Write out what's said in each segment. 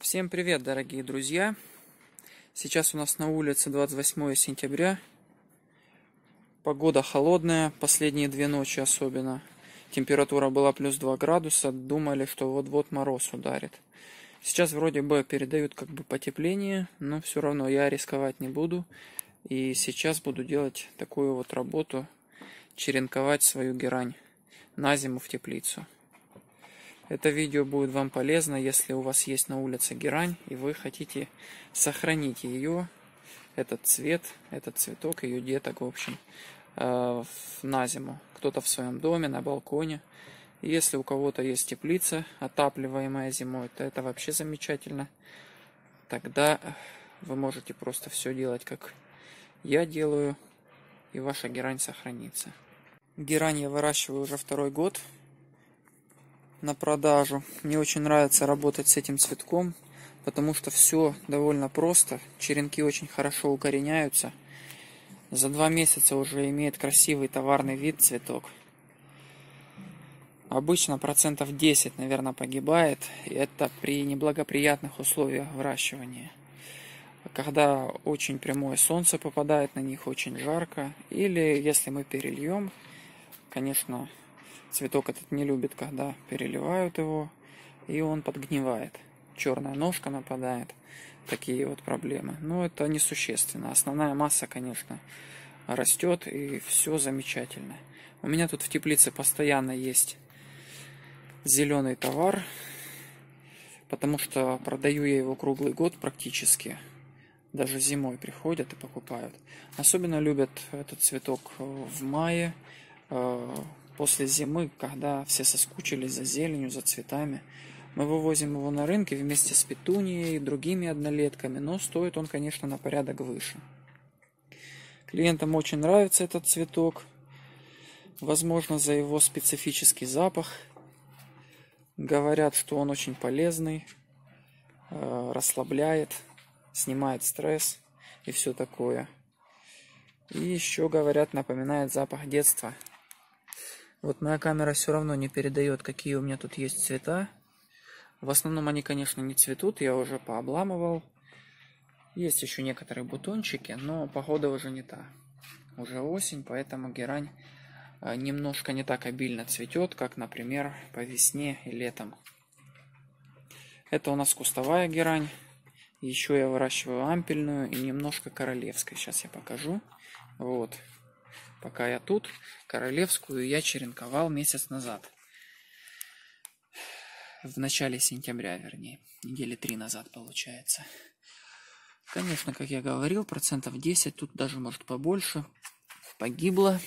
Всем привет, дорогие друзья! Сейчас у нас на улице 28 сентября. Погода холодная, последние две ночи особенно. Температура была плюс 2 градуса, думали, что вот-вот мороз ударит. Сейчас вроде бы передают как бы потепление, но все равно я рисковать не буду. И сейчас буду делать такую вот работу, черенковать свою герань на зиму в теплицу. Это видео будет вам полезно, если у вас есть на улице герань, и вы хотите сохранить ее, этот цвет, этот цветок, ее деток, в общем, э, на зиму. Кто-то в своем доме, на балконе. Если у кого-то есть теплица, отапливаемая зимой, то это вообще замечательно. Тогда вы можете просто все делать, как я делаю, и ваша герань сохранится. Герань я выращиваю уже второй год на продажу. Мне очень нравится работать с этим цветком, потому что все довольно просто. Черенки очень хорошо укореняются. За два месяца уже имеет красивый товарный вид цветок. Обычно процентов 10, наверное, погибает. Это при неблагоприятных условиях выращивания. Когда очень прямое солнце попадает на них, очень жарко. Или если мы перельем, конечно, Цветок этот не любит, когда переливают его, и он подгнивает. Черная ножка нападает. Такие вот проблемы. Но это несущественно. Основная масса, конечно, растет, и все замечательно. У меня тут в теплице постоянно есть зеленый товар, потому что продаю я его круглый год практически. Даже зимой приходят и покупают. Особенно любят этот цветок в мае, э, после зимы, когда все соскучились за зеленью, за цветами. Мы вывозим его на рынке вместе с петунией и другими однолетками, но стоит он, конечно, на порядок выше. Клиентам очень нравится этот цветок, возможно, за его специфический запах. Говорят, что он очень полезный, э, расслабляет, снимает стресс и все такое. И еще, говорят, напоминает запах детства – вот моя камера все равно не передает, какие у меня тут есть цвета. В основном они, конечно, не цветут, я уже пообламывал. Есть еще некоторые бутончики, но погода уже не та. Уже осень, поэтому герань а, немножко не так обильно цветет, как, например, по весне и летом. Это у нас кустовая герань. Еще я выращиваю ампельную и немножко королевской. Сейчас я покажу. Вот пока я тут. Королевскую я черенковал месяц назад. В начале сентября, вернее. Недели три назад получается. Конечно, как я говорил, процентов 10, тут даже может побольше. Погибло.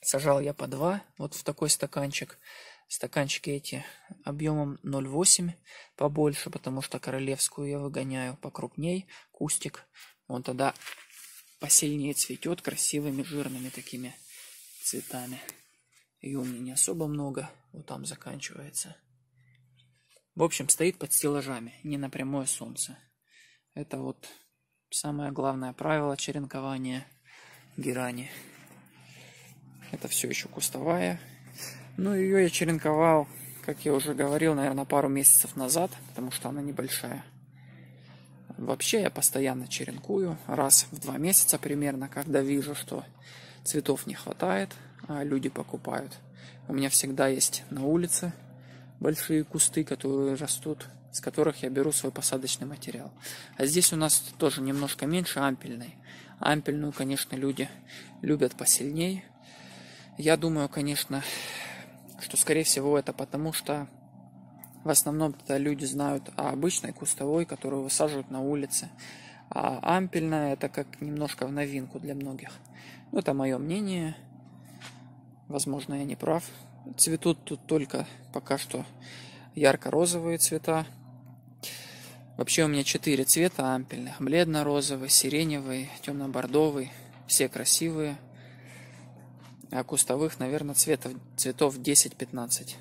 Сажал я по 2, вот в такой стаканчик. Стаканчики эти объемом 0,8 побольше, потому что королевскую я выгоняю покрупней, кустик. Он тогда посильнее цветет красивыми жирными такими цветами. Ее у меня не особо много, вот там заканчивается. В общем, стоит под стеллажами, не на прямое солнце. Это вот самое главное правило черенкования герани. Это все еще кустовая. Ну, ее я черенковал, как я уже говорил, наверное, пару месяцев назад, потому что она небольшая. Вообще я постоянно черенкую, раз в два месяца примерно, когда вижу, что цветов не хватает, а люди покупают. У меня всегда есть на улице большие кусты, которые растут, с которых я беру свой посадочный материал. А здесь у нас тоже немножко меньше ампельной. Ампельную, конечно, люди любят посильней. Я думаю, конечно, что, скорее всего, это потому, что в основном тогда люди знают о обычной кустовой, которую высаживают на улице. А ампельная это как немножко в новинку для многих. Ну, это мое мнение. Возможно, я не прав. Цветут тут только пока что ярко-розовые цвета. Вообще у меня четыре цвета ампельных. Бледно-розовый, сиреневый, темно-бордовый. Все красивые. А кустовых, наверное, цветов, цветов 10-15.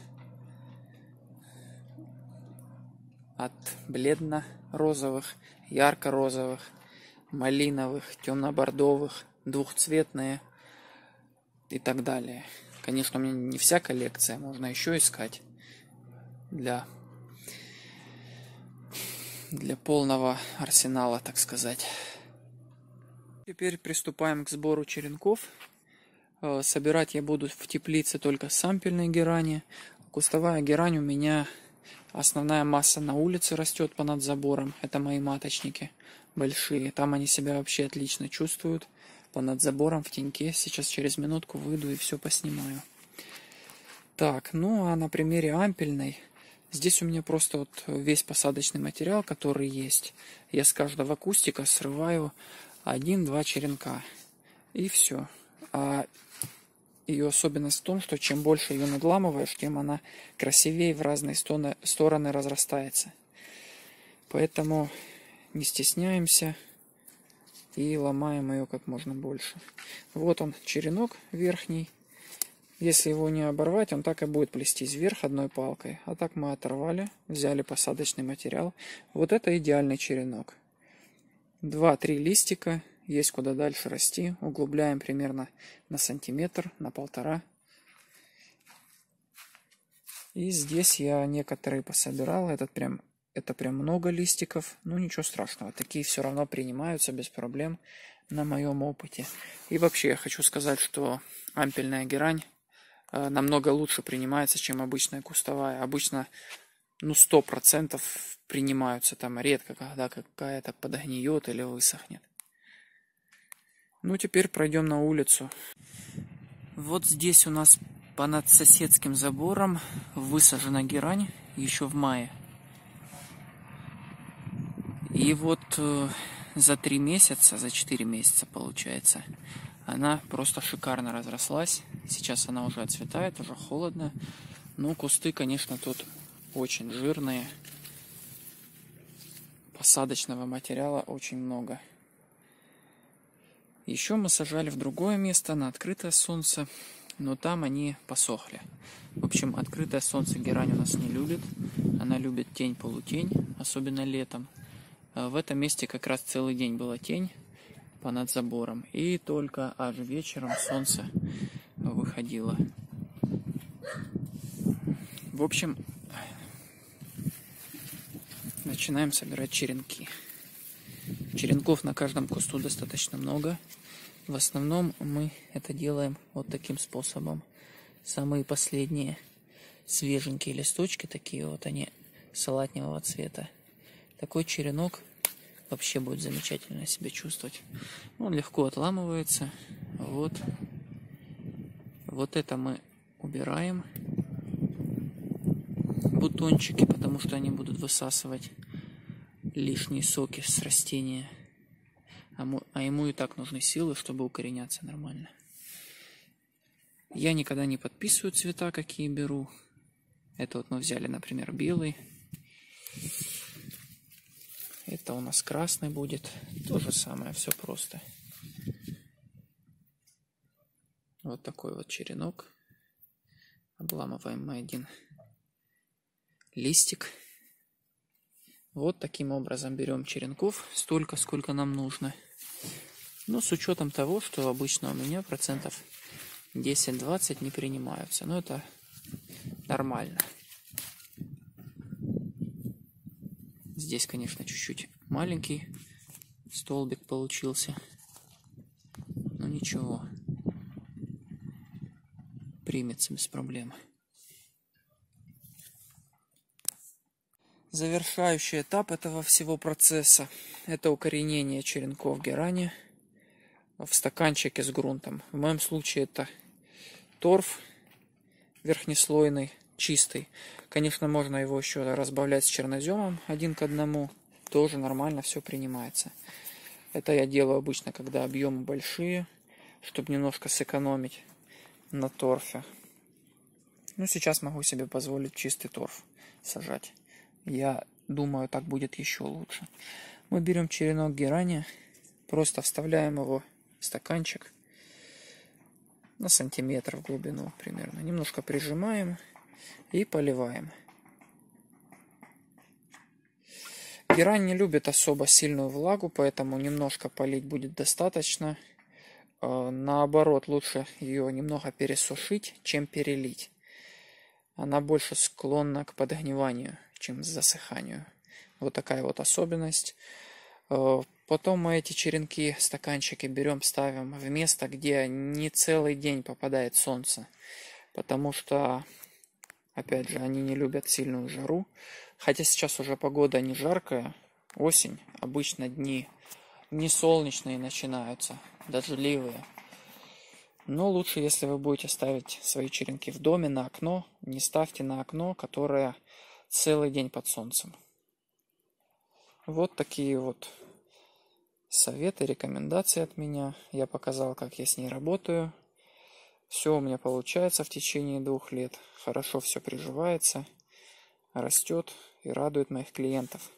От бледно-розовых, ярко-розовых, малиновых, темно-бордовых, двухцветные и так далее. Конечно, у меня не вся коллекция, можно еще искать для для полного арсенала, так сказать. Теперь приступаем к сбору черенков. Э, собирать я буду в теплице только сампельной герани. Кустовая герань у меня основная масса на улице растет понад забором. Это мои маточники большие. Там они себя вообще отлично чувствуют. Понад забором в теньке. Сейчас через минутку выйду и все поснимаю. Так, ну а на примере ампельной. Здесь у меня просто вот весь посадочный материал, который есть. Я с каждого кустика срываю один-два черенка. И все. А ее особенность в том, что чем больше ее надламываешь, тем она красивее в разные стороны разрастается. Поэтому не стесняемся и ломаем ее как можно больше. Вот он, черенок верхний. Если его не оборвать, он так и будет плестись вверх одной палкой. А так мы оторвали, взяли посадочный материал. Вот это идеальный черенок. Два-три листика, есть куда дальше расти. Углубляем примерно на сантиметр, на полтора. И здесь я некоторые пособирал. Этот прям, это прям много листиков. Ну ничего страшного. Такие все равно принимаются без проблем на моем опыте. И вообще я хочу сказать, что ампельная герань э, намного лучше принимается, чем обычная кустовая. Обычно ну, сто процентов принимаются там редко, когда какая-то подогниет или высохнет. Ну, теперь пройдем на улицу. Вот здесь у нас понад соседским забором высажена герань еще в мае. И вот э, за три месяца, за четыре месяца получается, она просто шикарно разрослась. Сейчас она уже отцветает, уже холодно. Но кусты, конечно, тут очень жирные. Посадочного материала очень много. Еще мы сажали в другое место, на открытое солнце, но там они посохли. В общем, открытое солнце герань у нас не любит. Она любит тень-полутень, особенно летом. А в этом месте как раз целый день была тень понад забором. И только аж вечером солнце выходило. В общем, начинаем собирать черенки. Черенков на каждом кусту достаточно много. В основном мы это делаем вот таким способом. Самые последние свеженькие листочки, такие вот они салатневого цвета. Такой черенок вообще будет замечательно себя чувствовать. Он легко отламывается. Вот. Вот это мы убираем. Бутончики, потому что они будут высасывать лишние соки с растения. А, а ему и так нужны силы, чтобы укореняться нормально. Я никогда не подписываю цвета, какие беру. Это вот мы взяли, например, белый. Это у нас красный будет. То же самое, все просто. Вот такой вот черенок. Обламываем мы один листик. Вот таким образом берем черенков столько, сколько нам нужно. Но с учетом того, что обычно у меня процентов 10-20 не принимаются. Но это нормально. Здесь, конечно, чуть-чуть маленький столбик получился. Но ничего. Примется без проблем. Завершающий этап этого всего процесса – это укоренение черенков герани в стаканчике с грунтом. В моем случае это торф верхнеслойный, чистый. Конечно, можно его еще разбавлять с черноземом один к одному. Тоже нормально все принимается. Это я делаю обычно, когда объемы большие, чтобы немножко сэкономить на торфе. Ну, сейчас могу себе позволить чистый торф сажать. Я думаю, так будет еще лучше. Мы берем черенок герани, просто вставляем его в стаканчик на сантиметр в глубину примерно. Немножко прижимаем и поливаем. Герань не любит особо сильную влагу, поэтому немножко полить будет достаточно. Э, наоборот, лучше ее немного пересушить, чем перелить. Она больше склонна к подогниванию чем засыханию. Вот такая вот особенность. Э, потом мы эти черенки, стаканчики берем, ставим в место, где не целый день попадает солнце. Потому что, опять же, они не любят сильную жару. Хотя сейчас уже погода не жаркая, осень, обычно дни не солнечные начинаются, дождливые. Но лучше, если вы будете ставить свои черенки в доме на окно, не ставьте на окно, которое целый день под солнцем. Вот такие вот советы, рекомендации от меня. Я показал, как я с ней работаю. Все у меня получается в течение двух лет. Хорошо все приживается, растет и радует моих клиентов.